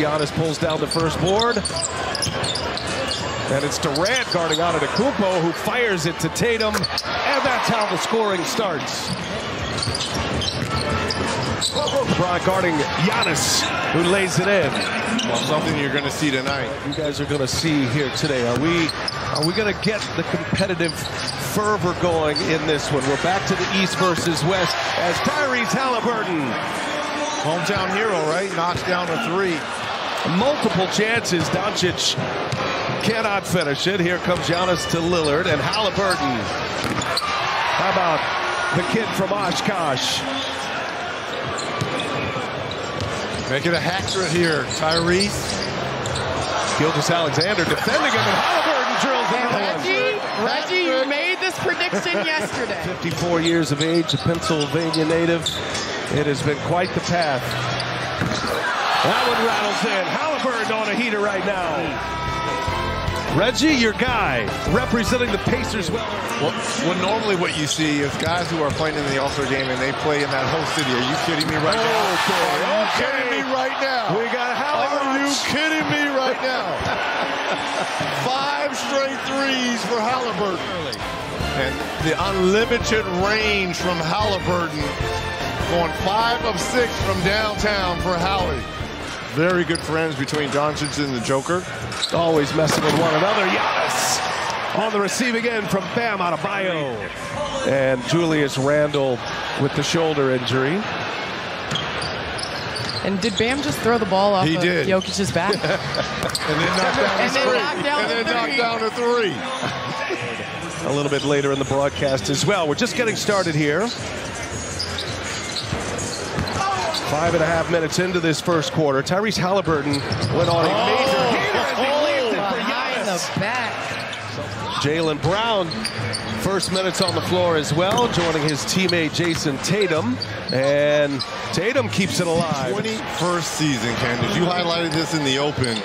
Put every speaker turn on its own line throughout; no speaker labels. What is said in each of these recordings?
Giannis pulls down the first board. And it's Durant guarding Antetokounmpo who fires it to Tatum. And that's how the scoring starts. LeBron guarding Giannis, who lays it in.
Well, something you're going to see tonight.
You guys are going to see here today. Are we are we going to get the competitive fervor going in this one? We're back to the East versus West as Tyrese Halliburton.
Hometown hero, right? Knocks down a three.
Multiple chances. Doncic cannot finish it. Here comes Giannis to Lillard and Halliburton. How about the kid from Oshkosh?
Make it a hat trick here, Tyrese.
Gilgeous-Alexander defending him, and Halliburton drills in.
Reggie, Reggie, you made this prediction yesterday.
54 years of age, a Pennsylvania native. It has been quite the path. That one rattles in. Halliburton on a heater right now. Reggie, your guy, representing the Pacers well.
well. Well, normally what you see is guys who are playing in the All-Star game and they play in that whole city. Are you kidding me right now? Are you
okay.
kidding me right now?
We got Halliburton.
Are you kidding me right now? Five straight threes for Halliburton. And the unlimited range from Halliburton. Going five of six from downtown for Hallie. Very good friends between Doncic and the Joker.
Always messing with one another. Giannis on the receiving end from Bam Adebayo. And Julius Randle with the shoulder injury.
And did Bam just throw the ball off
He
of
did.
Jokic's back?
And then knocked down
And
a
then
three.
down
and then knocked down a three.
A little bit later in the broadcast as well. We're just getting started here. Five and a half minutes into this first quarter. Tyrese Halliburton went on a major oh, heater and he leaves it for oh,
Behind
Giannis.
the back.
Jaylen Brown, first minutes on the floor as well, joining his teammate Jayson Tatum. And Tatum keeps it alive.
21st season, Candace. You highlighted this in the open.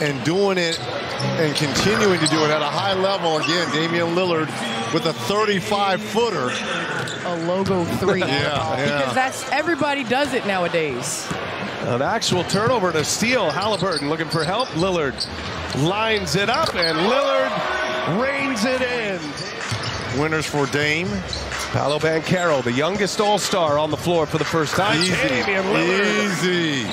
And doing it and continuing to do it at a high level. Again, Damian Lillard with a 35-footer.
A logo three.
Yeah, yeah.
Because that's everybody does it nowadays.
An actual turnover to a steal. Halliburton looking for help. Lillard lines it up, and Lillard rains it in.
Winners for Dame.
Paolo Banchero, the youngest All-Star on the floor for the first time.
Easy. Easy.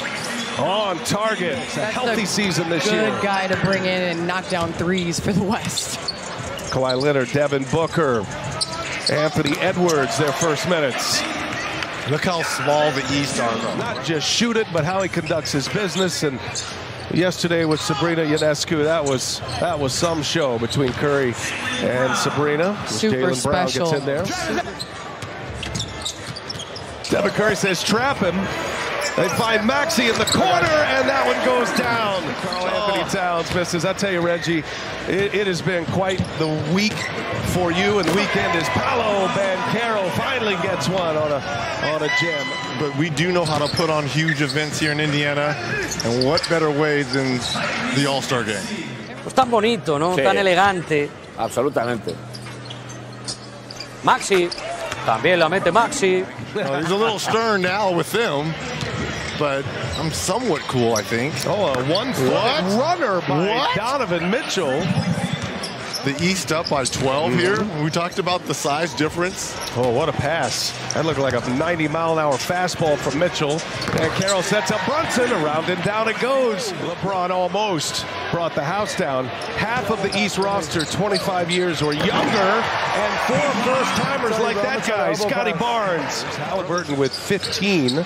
on target. It's a
That's
healthy
a
season this
Good
year.
Good guy to bring in and knock down threes for the West.
Kawhi Leonard, Devin Booker, Anthony Edwards, their first minutes.
Look how small the East are, though.
Not just shoot it, but how he conducts his business. And yesterday with Sabrina Ionescu, that was that was some show between Curry and Sabrina.
Super
Jaylen Brown
special.
gets in there. Devin Curry says trap him. They find Maxey in the corner, and that one goes down. Karl-Anthony Towns misses. I tell you, Reggie, it, it has been quite the week for you, and the weekend is Paolo Banchero finally gets one on a on a gem.
But we do know how to put on huge events here in Indiana. And what better way than the All-Star game?
Pues tan bonito, ¿no?
Sí.
Tan elegante.
Absolutamente.
Maxey, también la mete Maxey.
Uh, he's a little stern now with them, but I'm somewhat cool, I think.
Oh, a one
foot
runner by
What?
Donovan Mitchell.
The East up by 12 mm-hmm. here. We talked about the size difference.
Oh, what a pass. That looked like a 90 mile an hour fastball from Mitchell. And Carroll sets up Brunson. Around and down it goes. LeBron almost brought the house down. Half of the East roster, 25 years or younger. And four first timers like that guy, Scottie Barnes. Halliburton with 15.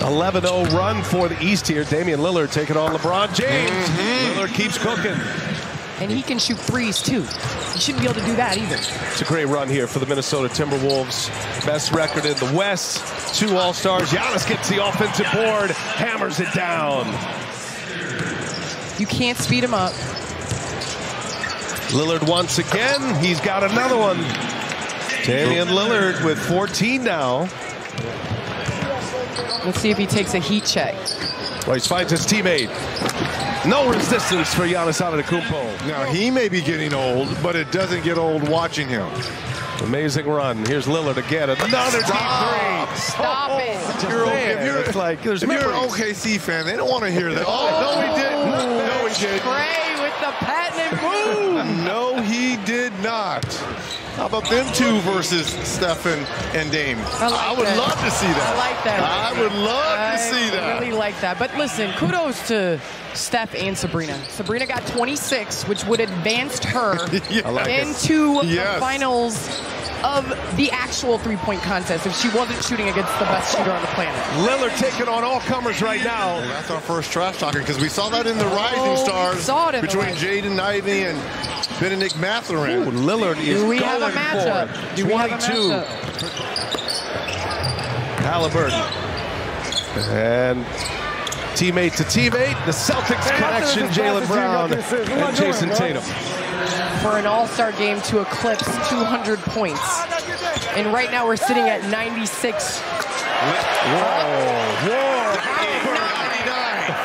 11-0 run for the East here. Damian Lillard taking on LeBron James. Mm-hmm. Lillard keeps cooking.
And he can shoot threes too. He shouldn't be able to do that either.
It's a great run here for the Minnesota Timberwolves. Best record in the West. Two All-Stars. Giannis gets the offensive board, hammers it down.
You can't speed him up.
Lillard once again. He's got another one. Damian Lillard with 14 now.
Let's see if he takes a heat check.
Well, he finds his teammate. No resistance for Giannis Antetokounmpo.
Now, he may be getting old, but it doesn't get old watching him.
Amazing run. Here's Lillard again. Another deep three.
Stop oh, oh. it.
You're,
Man,
if you're,
it's like there's
if you're an. OKC fan, they don't want to hear that. Oh, no, he oh. didn't. No, he didn't.
Trae with the patented move.
No, he did not. How about them two versus Stephen and Dame?
I like
I would
that.
love to see that.
I like that.
I would love
I
to see that.
I really like that. But listen, kudos to Steph and Sabrina. Sabrina got 26, which would advanced her
Yeah. I like it.
into
Yes.
the finals of the actual three-point contest if she wasn't shooting against the best shooter on the planet.
Lillard taking on all comers right now.
Well, that's our first trash talking because we saw that in the Rising
Oh, we
Stars
saw it in the
between
Rising.
Jaden Ivey and Bennedict
Ooh,
Mathurin.
Lillard is
Do we
going
have a matchup?
for it.
Do we have a
22.
matchup?
Halliburton. And teammate to teammate, the Celtics connection, Jaylen Brown and Jayson Tatum.
For an all-star game to eclipse 200 points. And right now we're sitting at 96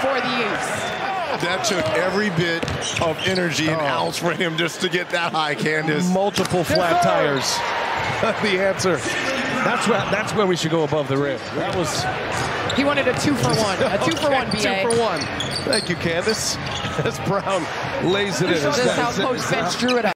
for the Ace.
That took every bit of energy
Oh.
and ounce for him just to get that high, Candace.
Multiple flat tires. the answer. That's what. That's where we should go above the rim. That was
He wanted a two for one. A two for one, BA.
two for one. Thank you, Candace. As Brown lays it in.
This is how Coach Finch drew it up.